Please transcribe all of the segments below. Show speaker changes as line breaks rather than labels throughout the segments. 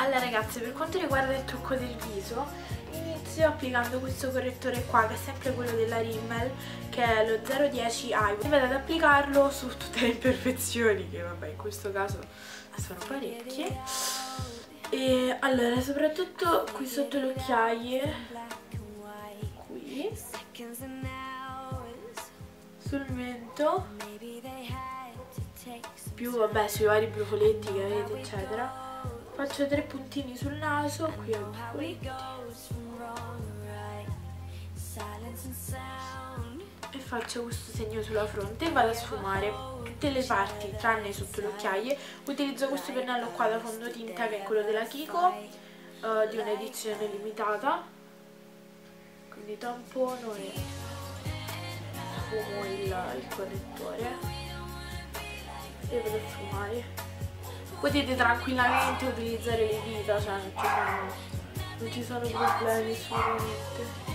Allora ragazze, per quanto riguarda il trucco del viso, inizio applicando questo correttore qua, che è sempre quello della Rimmel, che è lo 010 Eye. Vado ad applicarlo su tutte le imperfezioni, che vabbè in questo caso sono parecchie. E allora, soprattutto qui sotto le occhiaie, qui, sul mento, più vabbè sui vari brufoletti che avete eccetera faccio tre puntini sul naso qui al piccoletti e faccio questo segno sulla fronte e vado a sfumare tutte le parti tranne sotto le occhiaie. Utilizzo questo pennello qua da fondotinta che è quello della Kiko uh, di un'edizione limitata. Quindi tampono e sfumo il, il correttore e vado a sfumare potete tranquillamente utilizzare le dita, cioè non ci sono, non ci sono problemi assolutamente.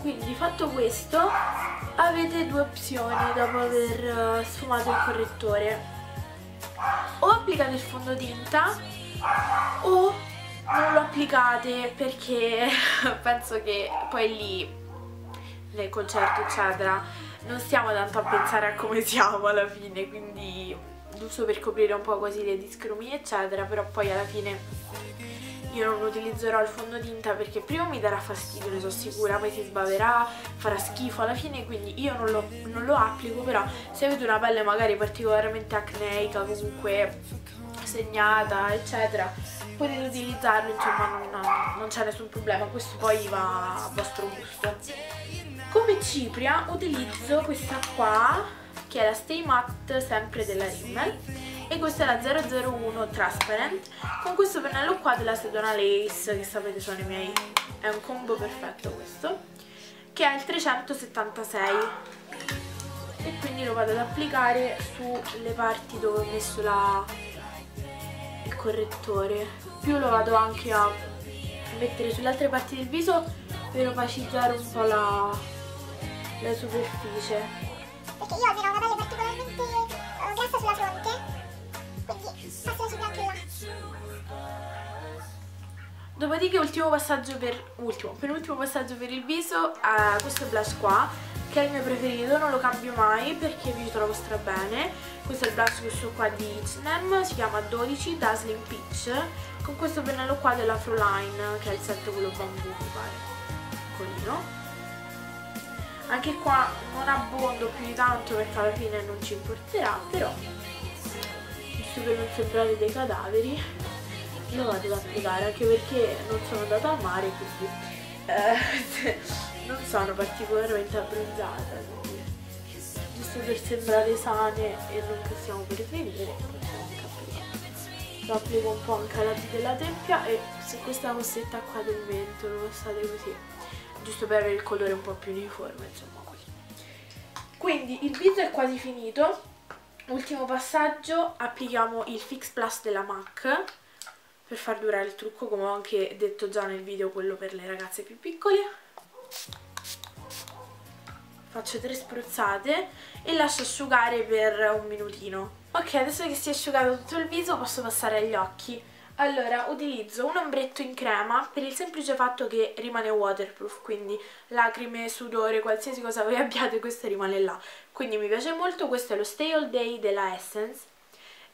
Quindi fatto questo avete due opzioni dopo aver eh, sfumato il correttore. O applicate il fondotinta o non lo applicate perché penso che poi lì nel concerto eccetera non stiamo tanto a pensare a come siamo alla fine, quindi giusto per coprire un po' così le discromie eccetera, però poi alla fine io non utilizzerò il fondotinta perché prima mi darà fastidio, ne sono sicura, poi si sbaverà, farà schifo alla fine, quindi io non lo, non lo applico, però se avete una pelle magari particolarmente acneica, comunque segnata, eccetera, potete utilizzarlo, insomma non, non, c'è nessun problema, questo poi va a vostro gusto. Come cipria utilizzo questa qua, che è la Stay Matte, sempre della Rimmel, e questa è la 001 Transparent, con questo pennello qua della Sedona Lace, che sapete sono i miei, è un combo perfetto questo, che è il 376 e quindi lo vado ad applicare sulle parti dove ho messo la, il correttore. Più lo vado anche a mettere sulle altre parti del viso per opacizzare un po' la, la superficie.
Perché io ho una pelle particolarmente uh, grassa sulla fronte, quindi passo la cipria anche là.
Dopodiché ultimo passaggio per, ultimo, penultimo passaggio per il viso, uh, questo blush qua, che è il mio preferito, non lo cambio mai perché vi trovo stra bene. Questo è il blush questo qua di H&M, si chiama 12 Dazzling Peach, con questo pennello qua della Froline, che è il set quello bambù mi pare, piccolino anche qua non abbondo più di tanto perché alla fine non ci importerà però giusto per non sembrare dei cadaveri lo vado ad applicare anche perché non sono andata al mare quindi eh, non sono particolarmente abbronzata quindi giusto per sembrare sane e non possiamo preferire lo applico un po' anche alla della tempia e su questa cossetta qua del mento lo passate così giusto per avere il colore un po' più uniforme insomma così. Quindi il viso è quasi finito. Ultimo passaggio applichiamo il Fix Plus della MAC per far durare il trucco come ho anche detto già nel video quello per le ragazze più piccole. Faccio tre spruzzate e lascio asciugare per un minutino. Ok adesso che si è asciugato tutto il viso posso passare agli occhi allora, utilizzo un ombretto in crema per il semplice fatto che rimane waterproof, quindi lacrime, sudore, qualsiasi cosa voi abbiate, questo rimane là. Quindi mi piace molto, questo è lo Stay All Day della Essence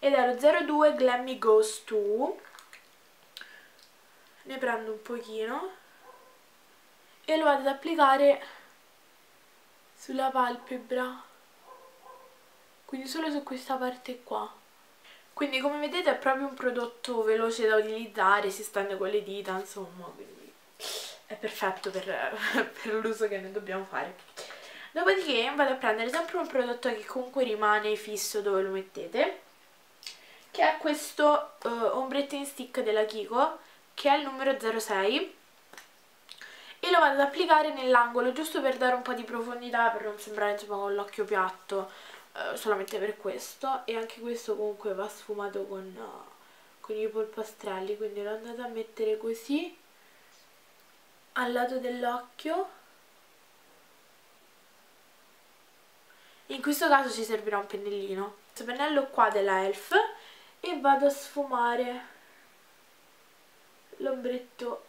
ed è lo 02 Glammy Ghost 2. Ne prendo un pochino e lo vado ad applicare sulla palpebra, quindi solo su questa parte qua quindi come vedete è proprio un prodotto veloce da utilizzare, si stende con le dita, insomma, quindi è perfetto per, per l'uso che ne dobbiamo fare. Dopodiché vado a prendere sempre un prodotto che comunque rimane fisso dove lo mettete, che è questo uh, ombretto in stick della Kiko, che è il numero 06, e lo vado ad applicare nell'angolo, giusto per dare un po' di profondità, per non sembrare insomma con l'occhio piatto, uh, solamente per questo e anche questo comunque va sfumato con, uh, con i polpastrelli quindi l'ho andata a mettere così al lato dell'occhio. In questo caso ci servirà un pennellino. Questo pennello qua della ELF e vado a sfumare l'ombretto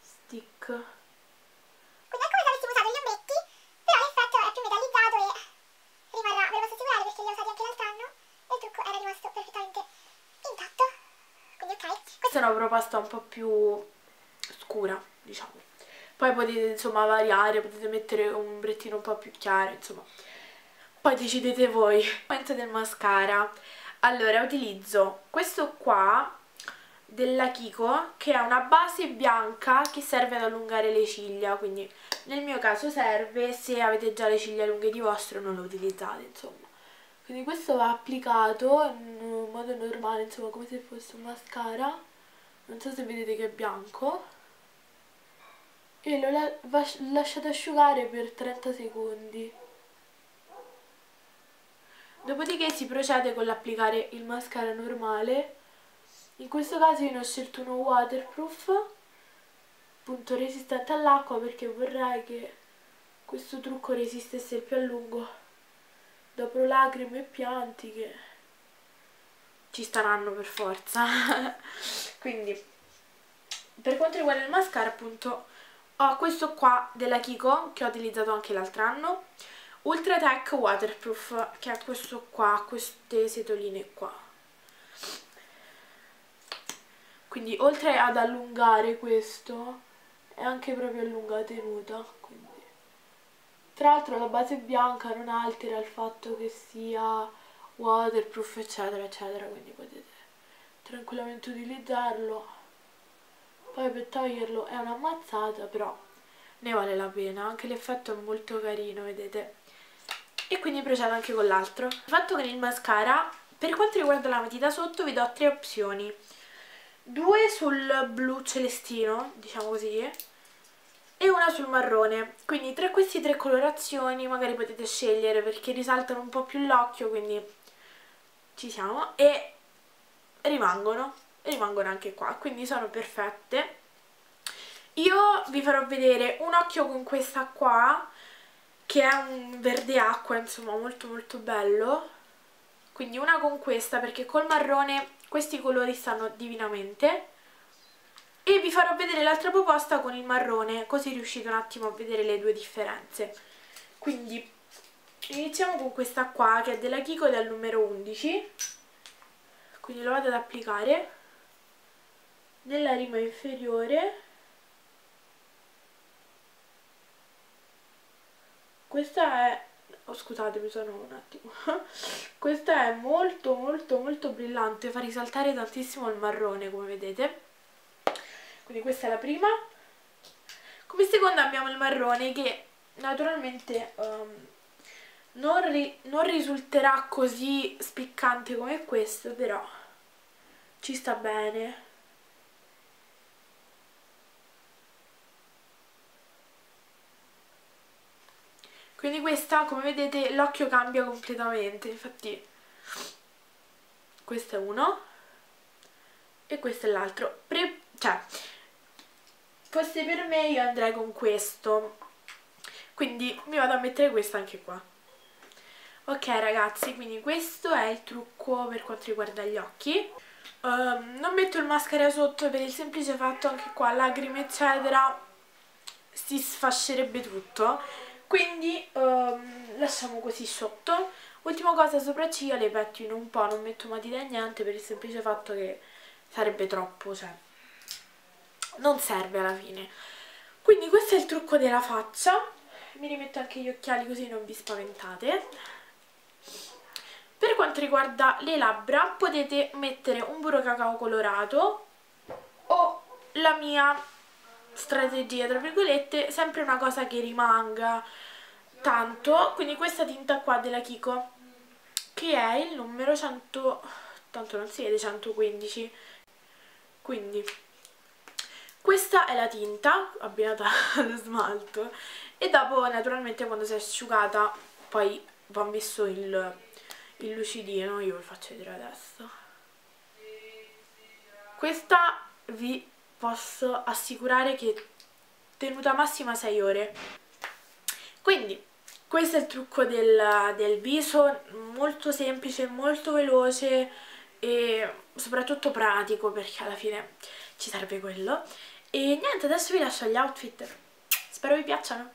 stick
Quindi è come se avessimo usato gli ombretti, però l'effetto è più metallizzato e rimarrà, ve lo posso assicurare perché li ho usati anche l'altro anno e il trucco era rimasto perfettamente intatto. Quindi ok.
Questa è una proposta un po' più scura diciamo. Poi potete insomma variare potete mettere un ombrettino un po' più chiaro insomma. Poi decidete voi. Momento del mascara. Allora utilizzo questo qua della Kiko che è una base bianca che serve ad allungare le ciglia quindi nel mio caso serve se avete già le ciglia lunghe di vostro non lo utilizzate insomma. Quindi questo va applicato in modo normale insomma come se fosse un mascara non so se vedete che è bianco. E lo la lasciate asciugare per 30 secondi. Dopodiché si procede con l'applicare il mascara normale. In questo caso io ne ho scelto uno waterproof appunto resistente all'acqua perché vorrei che questo trucco resistesse più a lungo. Dopo lacrime e pianti che ci staranno per forza. Quindi per quanto riguarda il mascara appunto ho questo qua della Kiko che ho utilizzato anche l'altro anno. Ultra Tech Waterproof che è questo qua, queste setoline qua. Quindi oltre ad allungare questo è anche proprio a lunga tenuta quindi. tra l'altro la base bianca non altera il fatto che sia waterproof eccetera eccetera quindi potete tranquillamente utilizzarlo. Poi per toglierlo è una mazzata però ne vale la pena anche l'effetto è molto carino vedete. E quindi procedo anche con l'altro. Fatto con il mascara per quanto riguarda la matita sotto vi do tre opzioni. Due sul blu celestino, diciamo così, e una sul marrone. Quindi tra queste tre colorazioni magari potete scegliere perché risaltano un po' più l'occhio, quindi ci siamo, e rimangono, rimangono anche qua, quindi sono perfette. Io vi farò vedere un occhio con questa qua, che è un verde acqua, insomma molto molto bello, quindi una con questa perché col marrone questi colori stanno divinamente e vi farò vedere l'altra proposta con il marrone così riuscite un attimo a vedere le due differenze. Quindi iniziamo con questa qua che è della Kiko del numero 11 quindi lo vado ad applicare. Nella rima inferiore questa è oh, scusate mi sono un attimo. Questa è molto molto molto brillante fa risaltare tantissimo il marrone come vedete quindi questa è la prima. Come seconda abbiamo il marrone che naturalmente um, non, ri non risulterà così spiccante come questo però ci sta bene. Quindi questa come vedete l'occhio cambia completamente. Infatti questo è uno e questo è l'altro. Cioè fosse per me io andrei con questo. Quindi mi vado a mettere questo anche qua. Ok ragazzi quindi questo è il trucco per quanto riguarda gli occhi. Um, non metto il mascara sotto per il semplice fatto anche qua lacrime eccetera si sfascerebbe tutto. Quindi um, lasciamo così sotto. Ultima cosa sopracciglia le pettino un po' non metto matita niente per il semplice fatto che sarebbe troppo cioè non serve alla fine. Quindi questo è il trucco della faccia. Mi rimetto anche gli occhiali così non vi spaventate. Per quanto riguarda le labbra potete mettere un burro cacao colorato o la mia strategia tra virgolette sempre una cosa che rimanga tanto. Quindi questa tinta qua della Kiko che è il numero 100 tanto non si vede 115 quindi questa è la tinta abbinata allo smalto e dopo naturalmente quando si è asciugata poi va messo il, il lucidino io lo faccio vedere adesso questa vi posso assicurare che tenuta massima 6 ore quindi questo è il trucco del, del viso, molto semplice, molto veloce e soprattutto pratico perché alla fine ci serve quello. E niente, adesso vi lascio gli outfit, spero vi piacciono.